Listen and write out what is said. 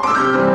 you